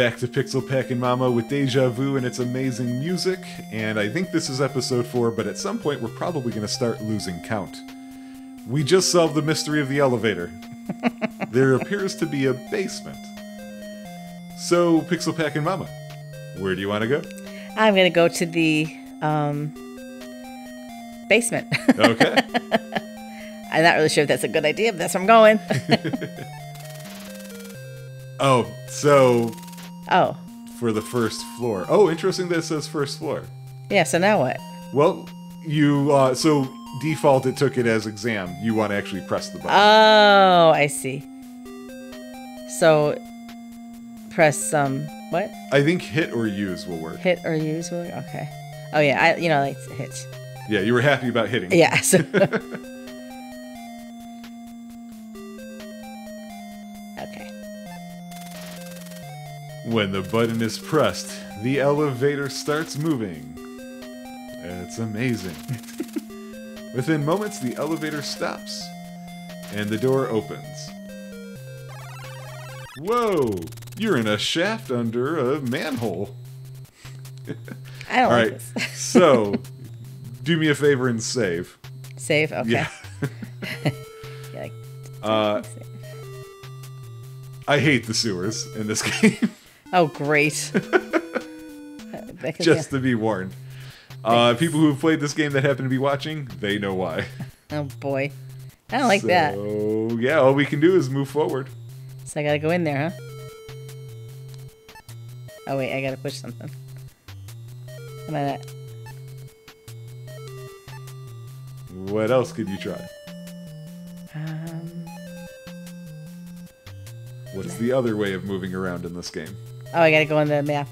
back to Pixel Packin' Mama with Deja Vu and its amazing music. And I think this is episode 4, but at some point we're probably going to start losing count. We just solved the mystery of the elevator. there appears to be a basement. So, Pixel Packin' Mama, where do you want to go? I'm gonna go to the um, basement. Okay. I'm not really sure if that's a good idea, but that's where I'm going. oh, so oh, for the first floor. Oh, interesting that it says first floor. yeah. So now what? Well, you, uh, so default it took it as exam. You want to actually press the button. Oh, I see. So press um what? I think hit or use will work. Hit or use? will- work? Okay. Oh yeah, I you know like hit. Yeah, you were happy about hitting. Yeah. So. When the button is pressed, the elevator starts moving. It's amazing. Within moments, the elevator stops and the door opens. Whoa! You're in a shaft under a manhole. I don't All like right, this. so do me a favor and save. Save. Okay. Yeah. Yeah, like, Uh. I hate the sewers in this game. Oh great. That just to be warned. Uh, people who've played this game that happen to be watching, they know why. oh boy. I don't like that. So yeah, all we can do is move forward. So I gotta go in there, huh? Oh wait, I gotta push something. Am I not? What else could you try? Um, What's the other way of moving around in this game? Oh, I gotta go on the map.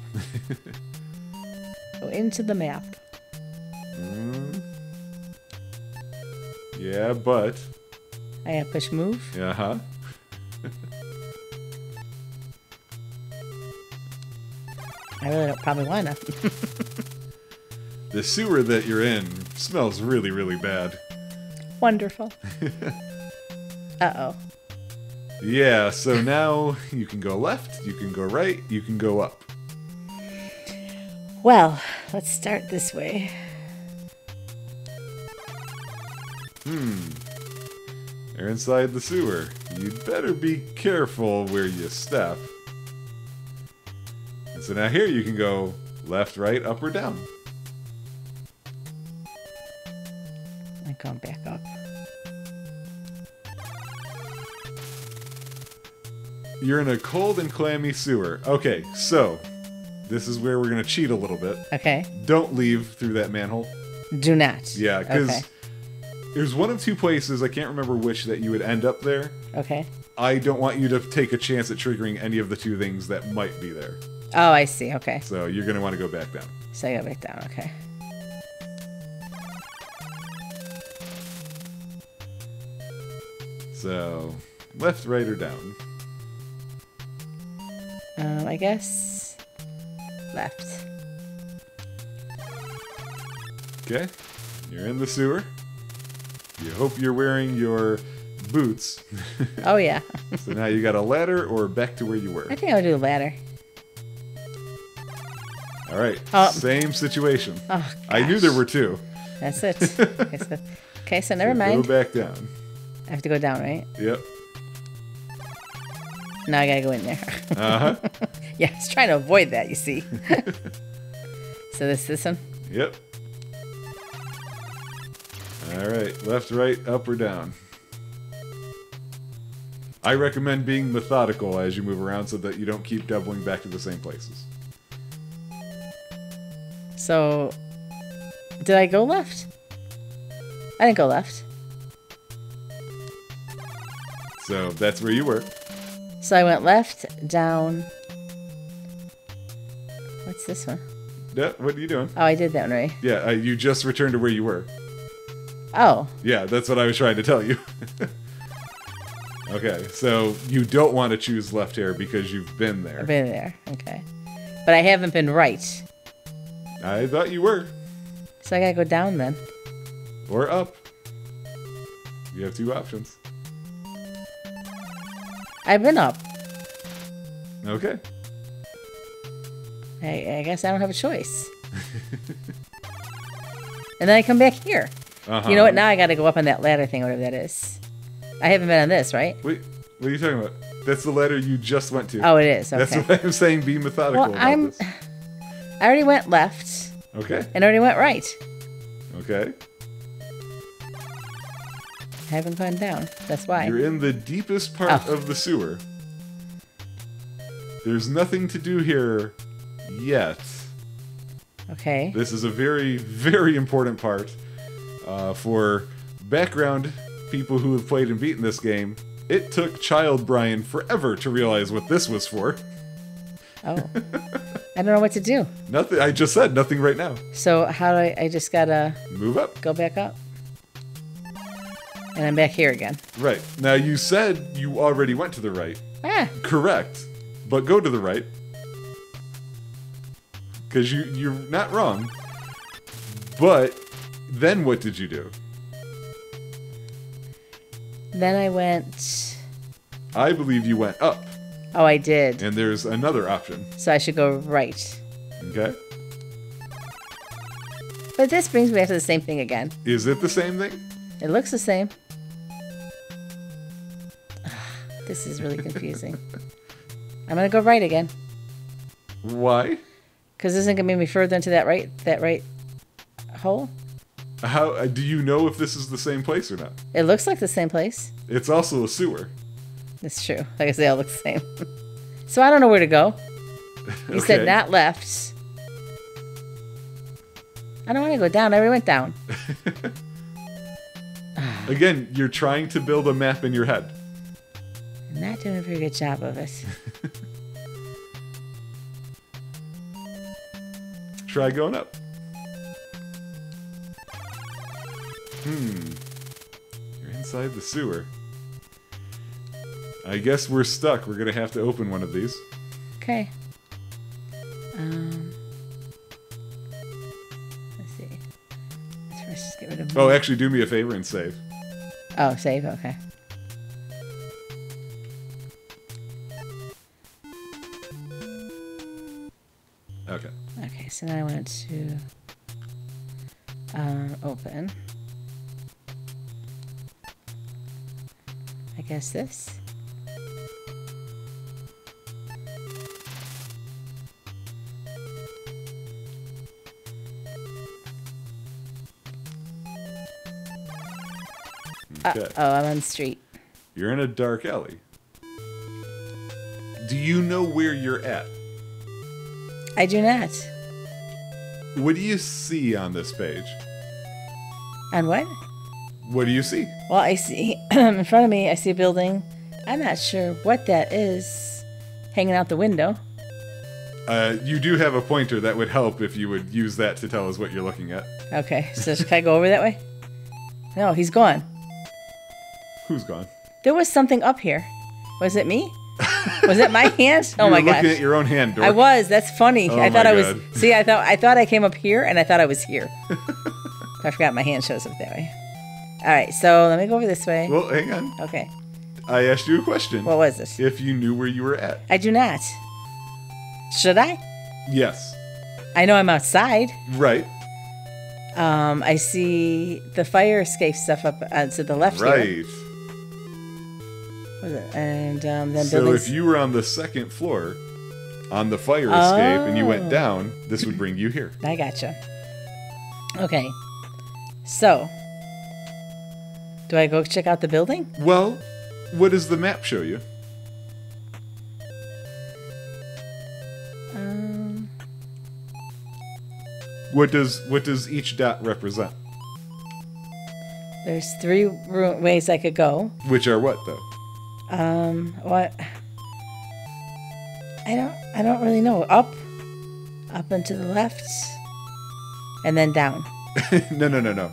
go into the map. Mm. Yeah, but I gotta push move. uh huh. I really don't probably wanna. The sewer that you're in smells really, really bad. Wonderful. uh oh. Yeah, so now you can go left, you can go right, you can go up. Well, let's start this way. Hmm. You're inside the sewer. You'd better be careful where you step. And so now here you can go left, right, up, or down. You're in a cold and clammy sewer. Okay, so this is where we're gonna cheat a little bit. Okay. Don't leave through that manhole. Do not. Yeah, because Okay. there's one of two places, I can't remember which, that you would end up there. Okay. I don't want you to take a chance at triggering any of the two things that might be there. Oh, I see. Okay. So you're gonna want to go back down. So I go back down. Okay. So left, right, or down. I guess left. Okay, you're in the sewer. You hope you're wearing your boots. Oh yeah. so now you got a ladder or back to where you were. I think I'll do the ladder. All right, Oh. same situation. Oh, I knew there were two. That's it. okay, so, okay, so never So mind. Go back down. I have to go down, right? Yep. Now I gotta go in there. Uh huh. yeah, I was trying to avoid that. You see. so this this one. yep. All right, left, right, up, or down. I recommend being methodical as you move around so that you don't keep doubling back to the same places. So, did I go left? I didn't go left. So that's where you were. So I went left, down. What's this one? Yeah, what are you doing? Oh, I did that one right. Yeah, uh, you just returned to where you were. Oh, Yeah, that's what I was trying to tell you. okay, so you don't want to choose left here because you've been there. I've been there. Okay, but I haven't been right. I thought you were. So I gotta go down then. Or up. You have two options. I've been up. Okay. I, I guess I don't have a choice. and then I come back here. Uh-huh. You know what? Now I got to go up on that ladder thing, whatever that is. I haven't been on this, right? Wait, what are you talking about? That's the ladder you just went to. Oh, it is. That's Okay. why I'm saying be methodical Well, I'm- this. I already went left Okay. and I already went right. Okay. I haven't gone down. That's why. You're in the deepest part Oh. of the sewer. There's nothing to do here yet. Okay. This is a very, very important part uh, for background people who have played and beaten this game. It took Child Brian forever to realize what this was for. Oh. I don't know what to do. Nothing. I just said nothing right now. So how do I? I just gotta Move up. go back up, and I'm back here again. Right. Now you said you already went to the right. Ah, Correct. But go to the right. Cause you you're not wrong. But then what did you do? then I went. I believe you went up, Oh, I did. and there's another option. So I should go right. Okay? But this brings me back to the same thing again. Is it the same thing? It looks the same. This is really confusing. I'm gonna go right again Why? because this isn't gonna move me further into that right that right hole. How uh, do you know if this is the same place or not? It looks like the same place. It's also a sewer. It's true. Like I say, they all look the same. so I don't know where to go. You Okay. said not left. I don't want to go down. I already went down. Again, you're trying to build a map in your head. Not doing a very good job of it. Try going up. Hmm. You're inside the sewer. I guess we're stuck. We're gonna have to open one of these. Okay. Um. Let's see. Let's first just get rid of. Oh, actually, do me a favor and save. Oh, save. Okay. Now I went to um, open. I guess this. Okay. Uh, oh, I'm on the street. You're in a dark alley. Do you know where you're at? I do not. What do you see on this page? On what? What do you see? Well, I see in front of me, I see a building. I'm not sure what that is hanging out the window. Uh, you do have a pointer that would help if you would use that to tell us what you're looking at. Okay, so can I go over that way? No, he's gone. Who's gone? There was something up here. Was it me? Was that my hand? Oh my gosh. looking at your own hand, Dork. I was. That's funny. Oh I thought my I was. God. See, I thought I thought I came up here, and I thought I was here. I forgot my hand shows up that way. All right, so let me go over this way. Well, hang on. Okay, I asked you a question. what was this? if you knew where you were at. I do not. Should I? Yes. I know I'm outside. Right. Um, I see the fire escape stuff up uh, to the left here. Right. It? And um, then So buildings. if you were on the second floor on the fire escape and you went Oh. down, this would bring you here. I gotcha. Okay. So, do I go check out the building? Well, what does the map show you? Um, What does what does each dot represent? there's three ways I could go. Which are what though? Um, what? I don't. I don't really know. Up, up and to the left, and then down. no, no, no, no.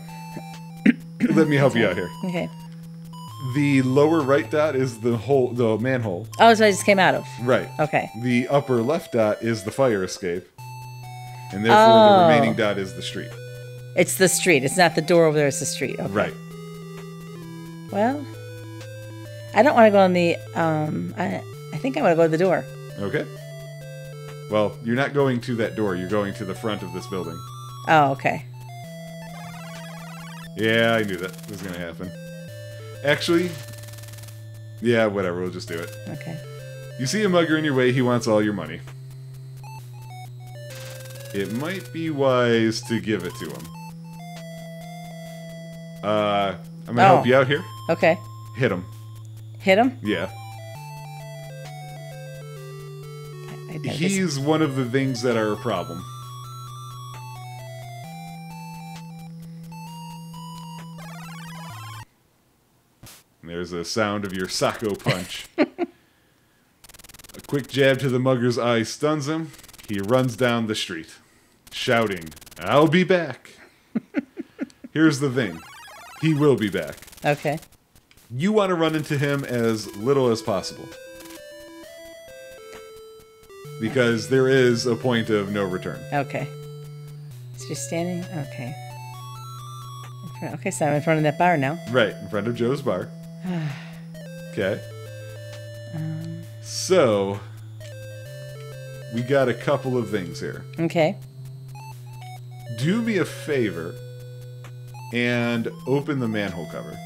Let me help you out here. Okay. The lower right dot is the hole, the manhole. Oh, so I just came out of. Right. Okay. The upper left dot is the fire escape. And therefore Oh. the remaining dot is the street. It's the street. It's not the door over there. It's the street. Okay. Right. Well, I don't want to go on the. Um, I I think I want to go to the door. Okay. Well, you're not going to that door. You're going to the front of this building. Oh, okay. Yeah, I knew that was going to happen. Actually, yeah, whatever. We'll just do it. Okay. You see a mugger in your way. He wants all your money. It might be wise to give it to him. Uh, I'm gonna Oh. help you out here. Okay. Hit him. Hit him. Yeah. I, I just- He's one of the things that are a problem. There's a sound of your Sako punch. a quick jab to the mugger's eye stuns him. He runs down the street, shouting, I'll be back. Here's the thing he will be back. okay. You want to run into him as little as possible. Because there is a point of no return. Okay. So you're standing. Okay. Front- Okay, so I'm in front of that bar now. Right, in front of Joe's bar. Okay. Um. So, we got a couple of things here. Okay. Do me a favor and open the manhole cover.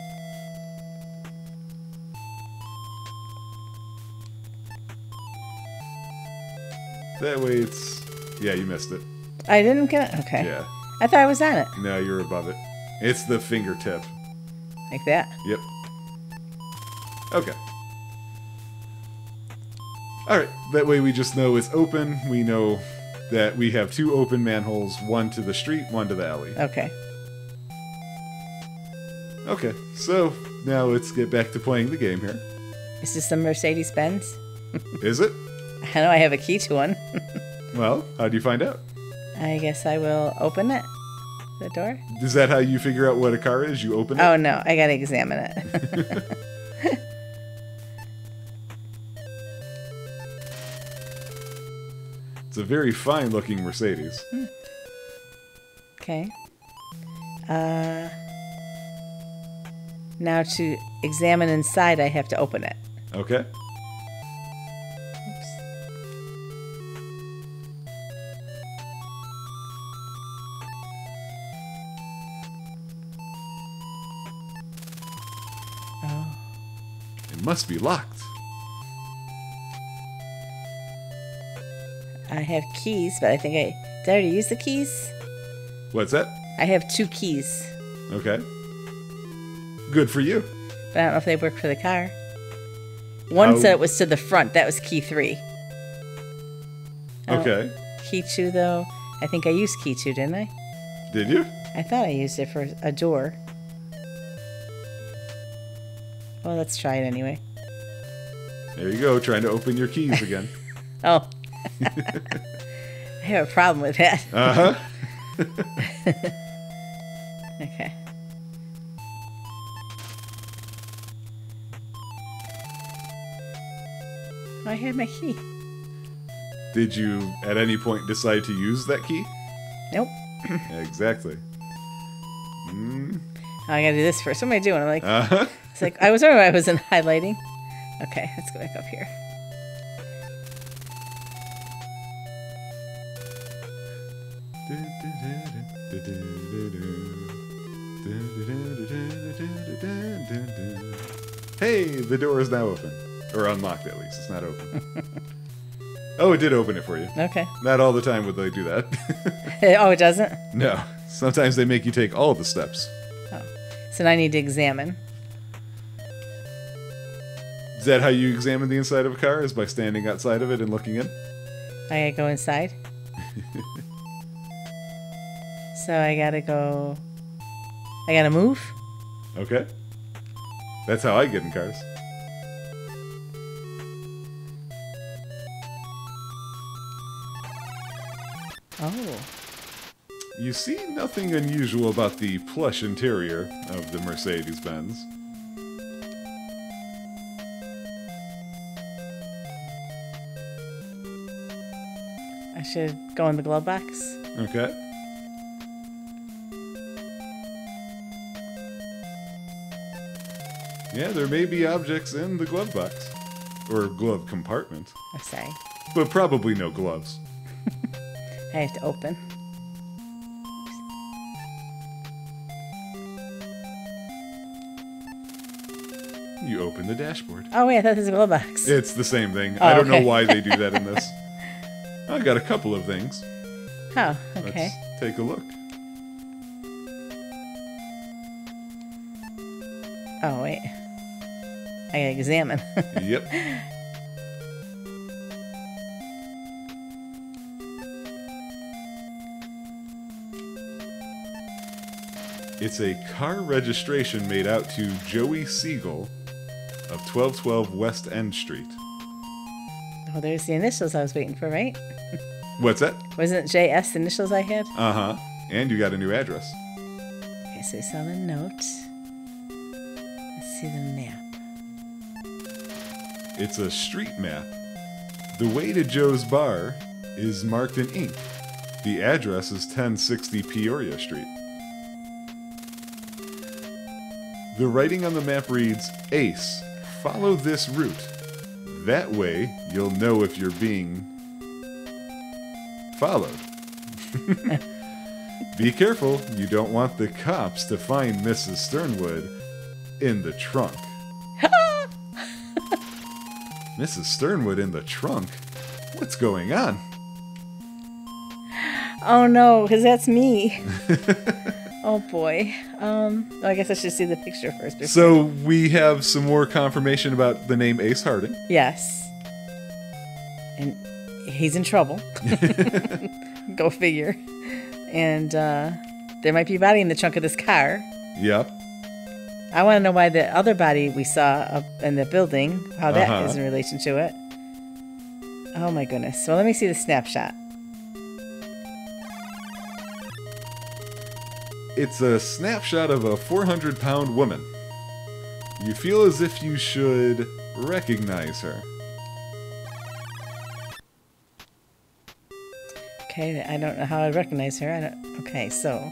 That way it's. Yeah, you missed it. I didn't get it. Okay. Yeah. I thought I was on it. No, you're above it. It's the fingertip. Like that. Yep. Okay. Alright, that way we just know it's open. We know that we have two open manholes, one to the street, one to the alley. Okay. Okay, so now let's get back to playing the game here. Is this a Mercedes Benz? Is it? I know I have a key to one. Well, how do you find out? I guess I will open it. The door? Is that how you figure out what a car is? You open it? Oh no, I gotta examine it. It's a very fine looking Mercedes. okay. Uh, now to examine inside, I have to open it. Okay. Must be locked. I have keys, but I think I did I already use the keys. What's that? I have two keys, Okay. Good for you. but I don't know if they work for the car. One How- said it was to the front. That was key three. Oh. Okay. Key two, though, I think I used key two, didn't I? Did you? I thought I used it for a door. Well, let's try it anyway. There you go, trying to open your keys again. Oh. I have a problem with that. Uh huh. Okay. Oh, I had my key. Did you at any point decide to use that key? Nope. exactly. Mm, I gotta do this first. What am I doing? I'm like, uh huh. It's like I was wondering why I wasn't highlighting. Okay, let's go back up here. Hey, the door is now open. Or unlocked, at least. It's not open. oh, it did open it for you. Okay. Not all the time would they do that. oh, it doesn't? no. Sometimes they make you take all the steps. Oh. So now I need to examine. Is that how you examine the inside of a car? Is by standing outside of it and looking in? I gotta go inside. so I gotta go. I gotta move. Okay. That's how I get in cars. Oh. You see nothing unusual about the plush interior of the Mercedes Benz. Should go in the glove box. Okay. Yeah, there may be objects in the glove box. Or glove compartment. I say. But probably no gloves. I have to open. You open the dashboard. Oh wait, I thought this was a glove box. It's the same thing. Oh, I don't know why they do that in this. I got a couple of things. Oh, okay. Let's take a look. Oh wait. I gotta examine. yep. It's a car registration made out to Joey Siegel of 1212 West End Street. oh, there's the initials I was waiting for, right? What's that? Wasn't JS the initials I had? Uh huh. And you got a new address. Okay, so we saw the note. Let's see the map. It's a street map. The way to Joe's Bar is marked in ink. The address is 1060 Peoria Street. The writing on the map reads Ace, follow this route. That way, you'll know if you're being followed. Be careful, you don't want the cops to find Mrs. Sternwood in the trunk. Mrs. Sternwood in the trunk? What's going on? Oh no, because that's me. oh boy. Um, I guess I should see the picture first. So we have some more confirmation about the name Ace Harding. yes. And he's in trouble. Go figure. And uh, there might be a body in the trunk of this car. Yep. I want to know why the other body we saw up in the building, how that is Uh-huh. in relation to it. Oh my goodness. Well, let me see the snapshot. It's a snapshot of a 400 pound woman. You feel as if you should recognize her. Okay, I don't know how I recognize her. I don't. Okay, so.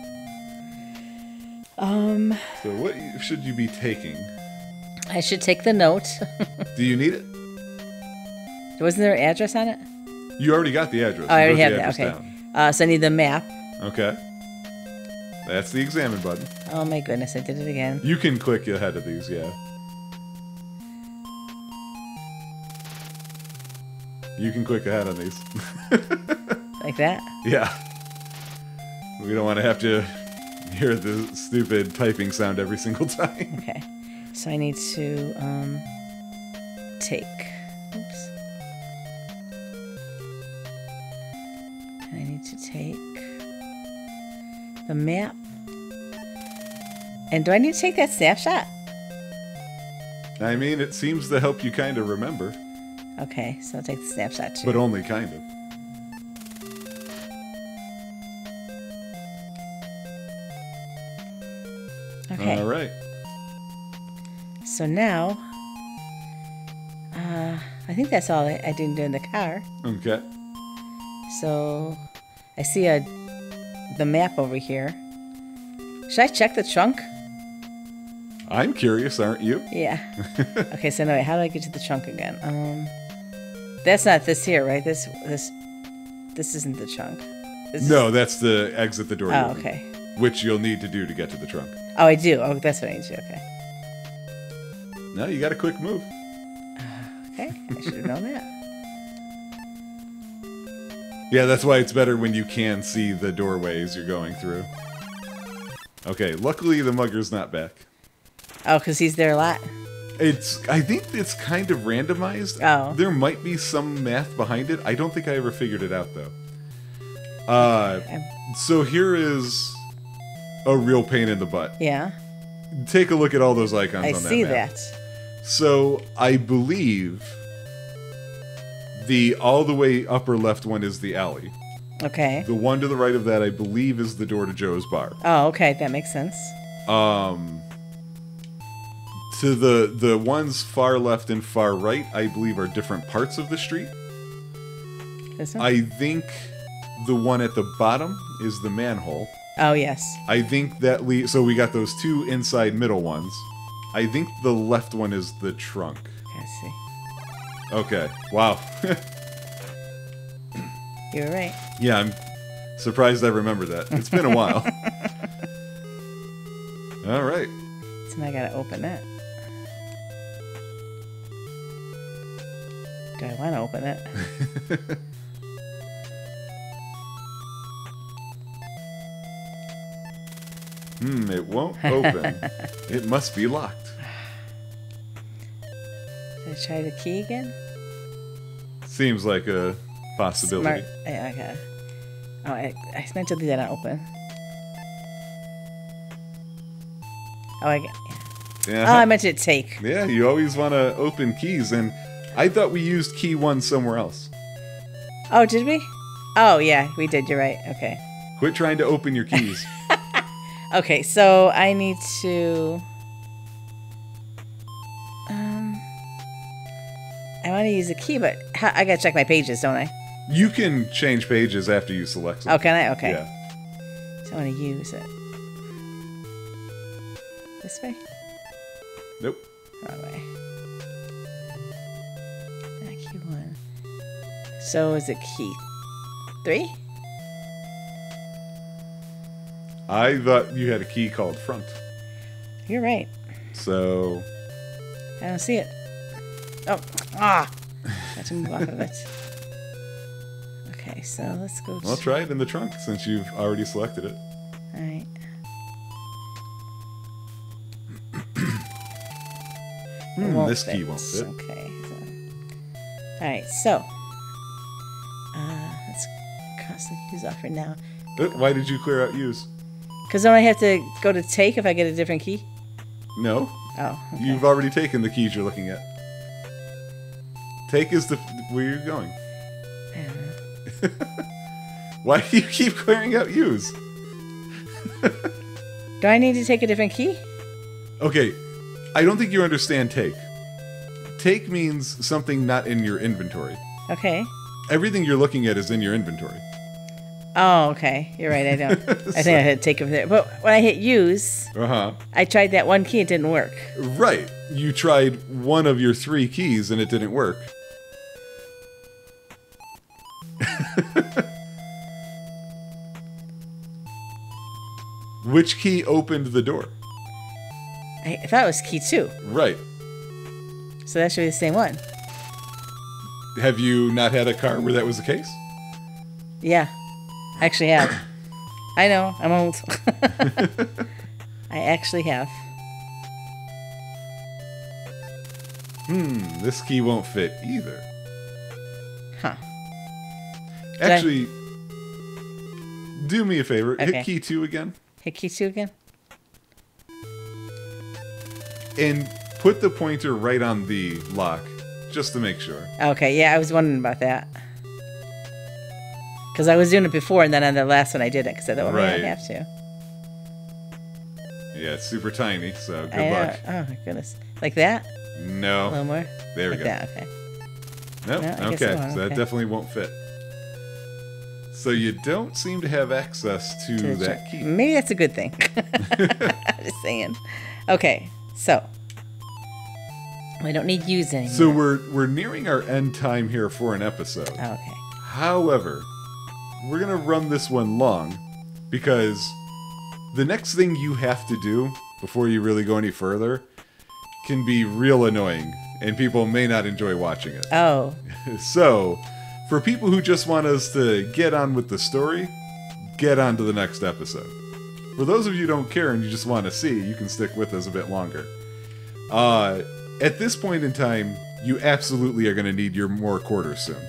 Um, So, what should you be taking? I should take the note. Do you need it? Wasn't there an address on it? You already got the address. Oh, I already have the that. address Okay. Uh, so I need the map. Okay. That's the examine button. Oh my goodness, I did it again. You can click ahead of these, yeah. You can click ahead on these. Like that? yeah. We don't want to have to hear the stupid typing sound every single time. Okay. So I need to um, take. Oops. I need to take the map. And do I need to take that snapshot? I mean, it seems to help you kind of remember, Okay, so I'll take the snapshot too. but only kind of. Now, uh, I think that's all I, I didn't do in the car. Okay. So I see a the map over here. Should I check the trunk? I'm curious, aren't you? Yeah. okay, so anyway, how do I get to the trunk again? Um, that's not this here, right? This this this isn't the trunk. This is- No, that's the exit the door. Oh, okay. Which you'll need to do to get to the trunk. Oh, I do. Oh, that's what I need to. do. Okay. No, you got a quick move. Okay. I should have known that. Yeah, that's why it's better when you can see the doorways you're going through. Okay, luckily the mugger's not back. Oh, because he's there a lot. It's I think it's kind of randomized. Oh. There might be some math behind it. I don't think I ever figured it out though. Uh so here is a real pain in the butt. Yeah, Take a look at all those icons I on that see map. that. So I believe the all the way upper left one is the alley. Okay. The one to the right of that I believe is the door to Joe's bar. Oh, okay. That makes sense. Um to the the ones far left and far right I believe are different parts of the street. This one? I think the one at the bottom is the manhole. oh, yes. I think that le- so we got those two inside middle ones. I think the left one is the trunk. I see. Okay. Wow. You're right. yeah, I'm Surprised I remember that. It's been a while. All right. So now I gotta open it. Do I want to open it? Hmm, it won't open. it must be locked. Try the key again? Seems like a possibility. Smart. Yeah, okay. Oh, I, I meant to leave that open. Oh, I, Yeah. oh, I meant to take. yeah, you always want to open keys, and I thought we used key one somewhere else. Oh, did we? Oh, yeah, we did. You're right. Okay. Quit trying to open your keys. Okay, so I need to. I want to use a key, but how, I gotta check my pages, don't I? you can change pages after you select Oh, can I? Okay. Yeah. So I want to use it. This way? Nope. Wrong way. Ah, key one. So is it key three? I thought you had a key called front. You're right. So I don't see it. Oh, ah! Got to move off of it. Okay, so let's go. I'll to- try it in the trunk since you've already selected it. All right. Won't this key won't fit. Okay. So. All right. So, uh, let's cross the use off for now. Uh, Why did you clear out use? Because don't I have to go to take if I get a different key? No, Oh. okay. you've already taken the keys you're looking at. Take is the where you're going. Why do you keep clearing out use? Do I need to take a different key? Okay, I don't think you understand take. Take means something not in your inventory. Okay. Everything you're looking at is in your inventory. Oh, okay. You're right. I don't. I think I had to take it from there. But when I hit use, Uh huh. I tried that one key. It didn't work. Right. You tried one of your three keys and it didn't work. Which key opened the door? I thought it was key two. Right. So that should be the same one. Have you not had a car where that was the case? Yeah. I actually have. I know. I'm old. I actually have. Hmm, this key won't fit either. Huh. I- Actually, do me a favor. Okay. Hit key two again Hit key two again? and put the pointer right on the lock just to make sure. Okay. Yeah, I was wondering about that. Because I was doing it before, and then on the last one I did it because I thought, well, Right. I have to. Yeah, it's super tiny, so good I, uh, luck. oh, my goodness. Like that? No. A No. little more? There we like go. that, okay. Nope. No, okay, so that definitely won't fit. So you don't seem to have access to, To that check. key. Maybe that's a good thing. I'm just saying. Okay, so. We don't need use anymore. So we're we're nearing our end time here for an episode. Okay. However, we're gonna run this one long because the next thing you have to do before you really go any further can be real annoying, and people may not enjoy watching it. Oh, So, for people who just want us to get on with the story, get on to the next episode. For those of you who don't care and you just want to see, you can stick with us a bit longer. Uh, at this point in time, you absolutely are going to need your more quarters soon.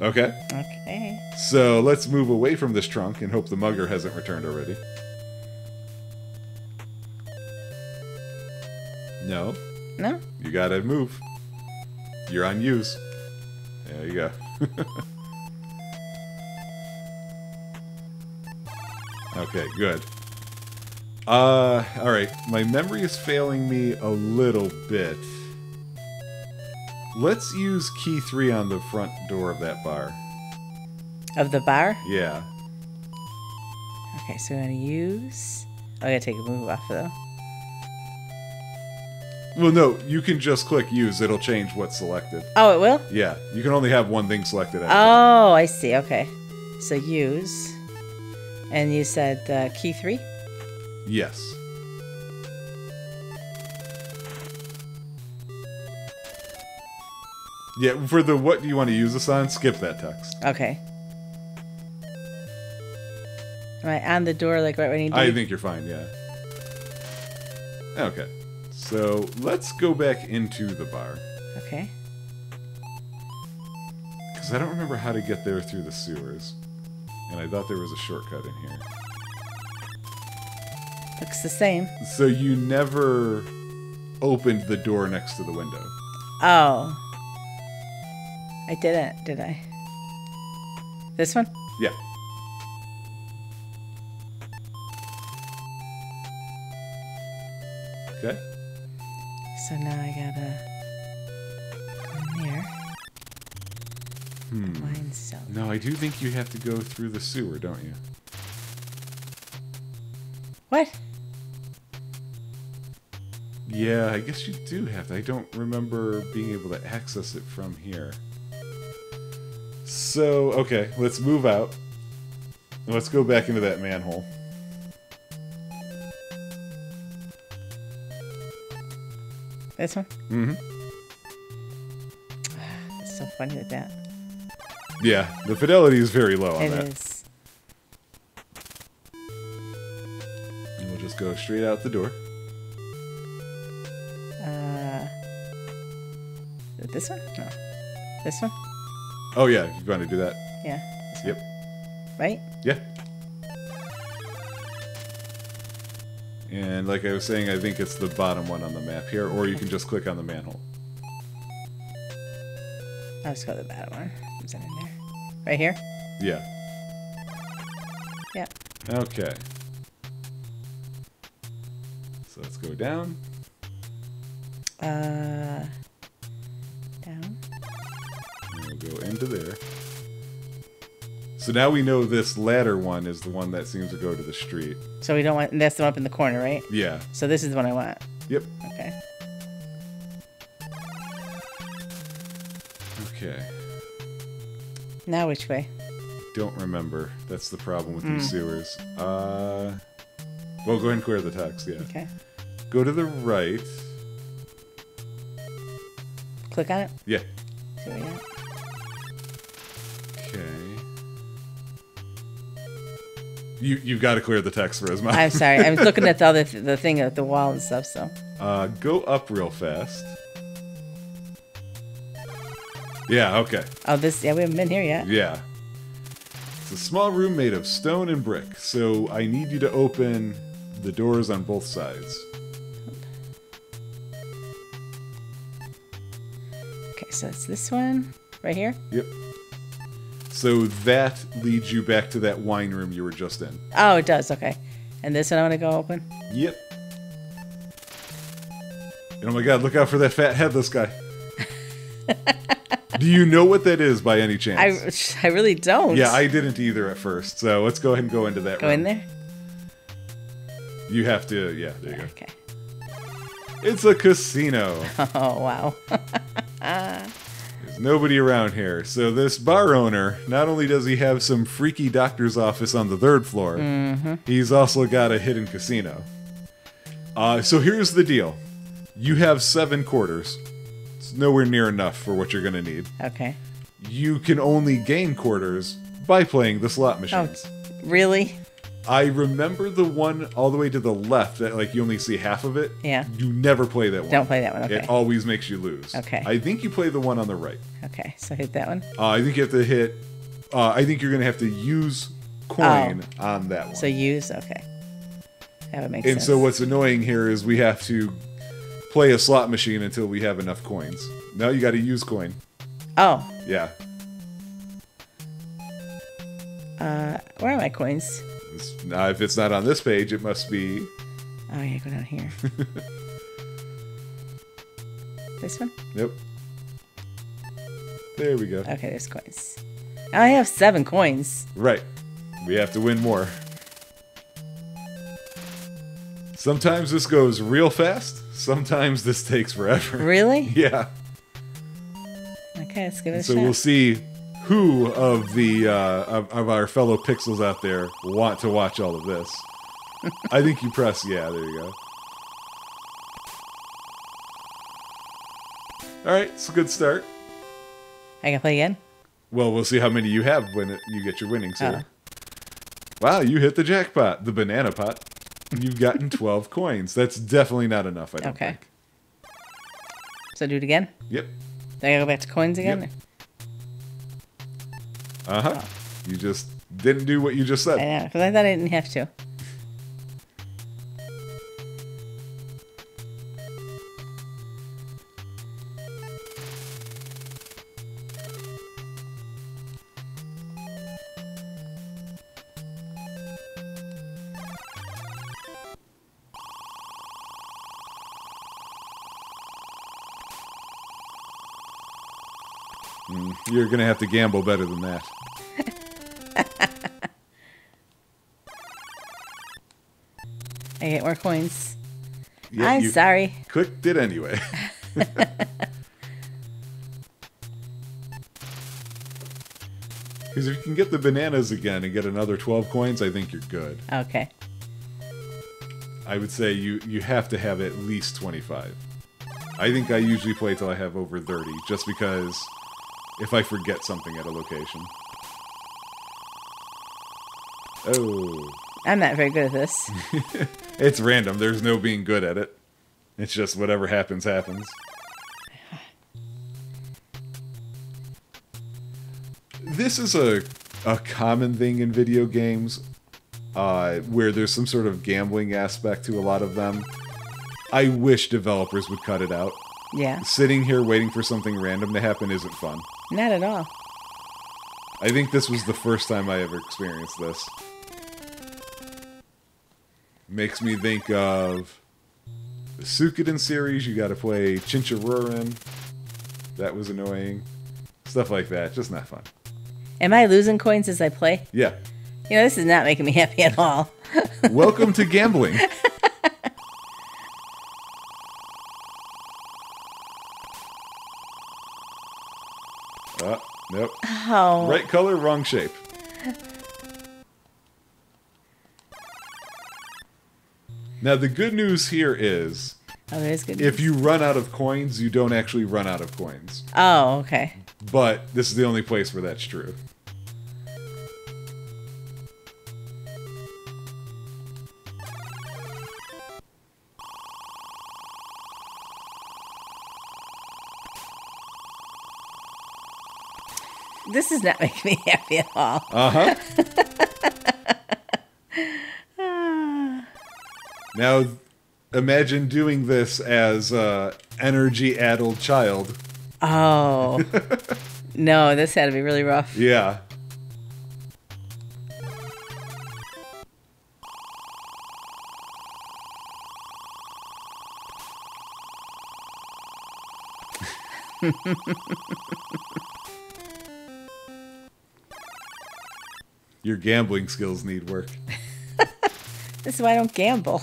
Okay? okay. So let's move away from this trunk and hope the mugger hasn't returned already. No, No? you gotta move. You're on use. There you go. okay, good. Uh, alright. My memory is failing me a little bit. Let's use key three on the front door of that bar. Of the bar? Yeah. Okay, so I'm to use. Oh, I got to take a move off though. Well, no, you can just click use. It'll change what's selected. Oh, it will? Yeah, you can only have one thing selected at a time. Oh, I see. Okay. So use. And you said uh, key three? Yes. Yeah, for the what do you want to use this on? Skip that text. Okay. Am I on the door like right when you do? I think you're fine, yeah. Okay. So let's go back into the bar. Okay. Because I don't remember how to get there through the sewers. And I thought there was a shortcut in here. Looks the same. So you never opened the door next to the window. Oh. I didn't, did I? This one? Yeah. Okay. So now I gotta go in there. Hmm. Mine cell. No, I do think you have to go through the sewer, don't you? What? Yeah, I guess you do have to. I don't remember being able to access it from here. So, okay, let's move out. Let's go back into that manhole. This one? Mm-hmm. It's so funny with that. Yeah, the fidelity is very low on It that. is. And we'll just go straight out the door. Uh, this one? No. This one? Oh yeah, you want to do that? Yeah. Yep. Right? Yeah. And like I was saying, I think it's the bottom one on the map here, or you can just click on the manhole. I'll just go to the bad one. Is that in there? Right here? Yeah. Yep. Okay. So let's go down. Uh, down. And we'll go into there. So now we know this latter one is the one that seems to go to the street. So we don't want, that's the one up in the corner, right? Yeah. So this is the one I want. Yep. Okay. Okay. Now which way? Don't remember. That's the problem with these sewers. Uh. Well, go ahead and clear the text. Yeah. Okay. Go to the right. Click on it. Yeah. See You you've got to clear the text for Isma. I'm sorry. I was looking at the other th- the thing at the wall and stuff. So Uh, go up real fast. Yeah. Okay. oh, this yeah, we haven't been here yet. Yeah. It's a small room made of stone and brick, so I need you to open the doors on both sides. Okay, so it's this one right here. Yep. So that leads you back to that wine room you were just in. Oh, it does. Okay, and this one I want to go open. Yep. And oh my god, look out for that fat headless guy. Do you know what that is by any chance? I I really don't. yeah, I didn't either at first. So let's go ahead and go into that go room. in there. You have to, yeah, there you go. Okay. It's a casino. Oh wow. Nobody around here. So this bar owner, not only does he have some freaky doctor's office on the third floor, he's also got a hidden casino. Uh, so here's the deal. You have seven quarters. It's nowhere near enough for what you're going to need. okay. You can only gain quarters by playing the slot machines. Oh, machines. really? I remember the one all the way to the left that like you only see half of it. Yeah. You never play that one. Don't play that one. Okay. It always makes you lose. Okay. I think you play the one on the right. Okay. So hit that one. Uh, I think you have to hit. Uh, I think you're gonna have to use coin on that one. Oh. So use. Okay. That would make and sense. so what's annoying here is we have to play a slot machine until we have enough coins. Now you got to use coin. Oh, Yeah. uh, where are my coins? It's- Now, if it's not on this page, it must be. Oh yeah, go down here. this one. Nope. There we go. Okay, there's coins. I have seven coins. Right. We have to win more. Sometimes this goes real fast. Sometimes this takes forever. Really? Yeah. Okay, let's give it a So shot. we'll see who of the uh, of, of our fellow pixels out there want to watch all of this? I think you press yeah. There you go. All right, it's a good start. I can play again. Well, we'll see how many you have when it, you get your winnings here. Oh. Wow, you hit the jackpot, the banana pot. You've gotten 12 coins. That's definitely not enough, I don't Okay. think. So do it again. Yep. Then I gotta go back to coins again. Yep. Uh huh. You just didn't do what you just said. I know, because I thought I didn't have to. You're going to have to gamble better than that. More coins. Yeah, I'm sorry. clicked it anyway. Because if you can get the bananas again and get another 12 coins, I think you're good. Okay. I would say you, you have to have at least 25. I think I usually play till I have over 30, just because if I forget something at a location. Oh. I'm not very good at this. It's random. There's no being good at it. It's just whatever happens, happens. This is a, a common thing in video games uh, where there's some sort of gambling aspect to a lot of them. I wish developers would cut it out. Yeah. Sitting here waiting for something random to happen isn't fun. Not at all. I think this was the first time I ever experienced this. Makes me think of the Suikoden series. You got to play Chinchirorin. That was annoying. Stuff like that. Just not fun. Am I losing coins as I play? Yeah. You know, this is not making me happy at all. Welcome to gambling. Uh, nope. Oh. Right color, wrong shape. Now, the good news here is Oh, there's good. if you run out of coins, you don't actually run out of coins. Oh, okay. But this is the only place where that's true. This is not making me happy at all. Uh huh. now, imagine doing this as a energy-addled child. Oh. no, this had to be really rough. Yeah. Your gambling skills need work. This is why I don't gamble.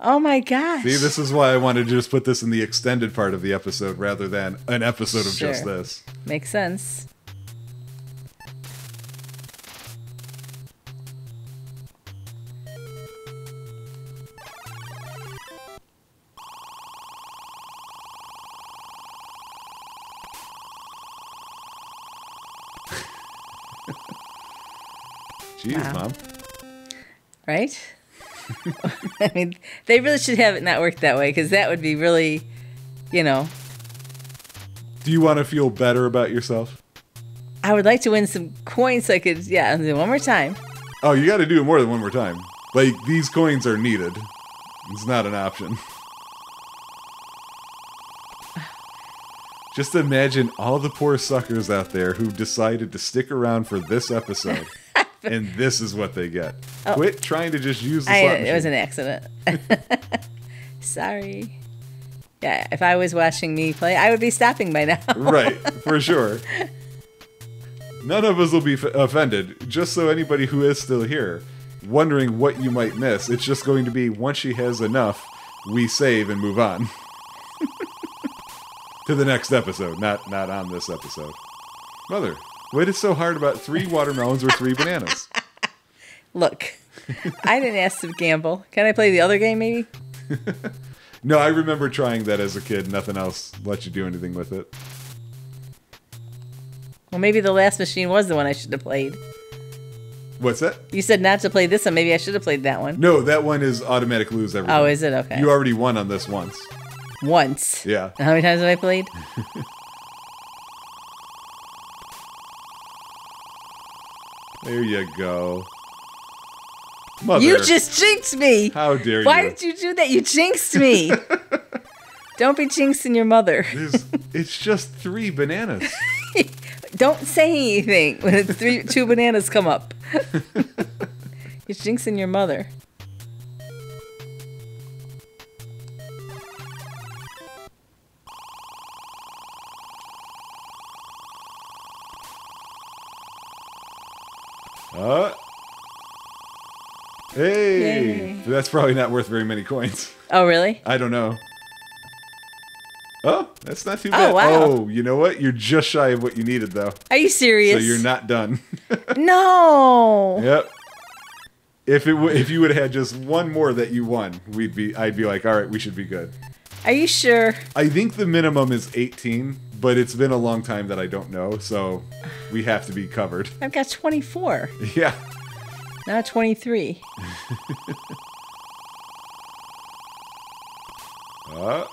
oh my gosh. See, this is why I wanted to just put this in the extended part of the episode rather than an episode of just this. Makes sense. Jeez, Wow. mom. Right? I mean, they really should have it not work that way because that would be really, you know, Do you want to feel better about yourself? I would like to win some coins so I could, yeah, do it one more time. Oh, you got to do it more than one more time. Like these coins are needed. It's not an option. Just imagine all the poor suckers out there who decided to stick around for this episode, and this is what they get. Oh. Quit trying to just use the Oh. I, it was an accident. Sorry. Yeah, if I was watching me play, I would be stopping by now. right, for sure. None of us will be f- offended. Just so anybody who is still here, wondering what you might miss, it's just going to be once she has enough, we save and move on to the next episode. Not not on this episode. Mother, what is so hard about three watermelons or three bananas? Look, I didn't ask to gamble. Can I play the other game, maybe? No, I remember trying that as a kid. Nothing else let you do anything with it. Well, maybe the last machine was the one I should have played. What's that? You said not to play this one. Maybe I should have played that one. No, that one is automatic lose every Oh, is it? Okay. You already won on this once. Once. Yeah. How many times have I played? There you go. Mother, You just jinxed me. how dare Why you? Why did you do that? You jinxed me. Don't be jinxing your mother. It's just three bananas. Don't say anything when it's three, two bananas come up. You're jinxing your mother. Uh, hey, Yay. that's probably not worth very many coins. Oh, really? I don't know. Oh, that's not too bad. wow. Oh, you know what? You're just shy of what you needed, though. Are you serious? So you're not done. No. yep. If it w- if you would have had just one more that you won, we'd be I'd be like, all right, we should be good. Are you sure? I think the minimum is 18, but it's been a long time that I don't know, so we have to be covered. I've got 24, Yeah. not 23. Uh.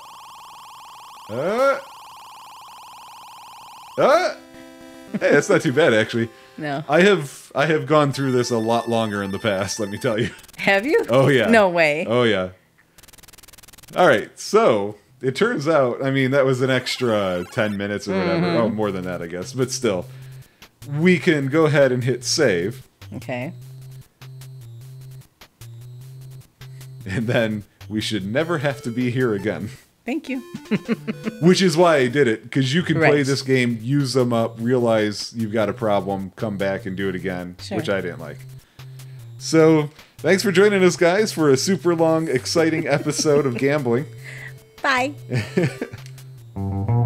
Uh. Uh. Hey, that's not too bad actually. No. I have I have gone through this a lot longer in the past, let me tell you. Have you? Oh yeah. No way. Oh yeah. All right. So, it turns out, I mean, that was an extra 10 minutes or whatever. Mm-hmm. Oh, more than that, I guess, but still. We can go ahead and hit save Okay. and then we should never have to be here again. Thank you. Which is why I did it, because you can play this game, use them up, realize you've got a problem, come back and do it again, Sure. which I didn't like. So, thanks for joining us, guys, for a super long, exciting episode of gambling. Bye.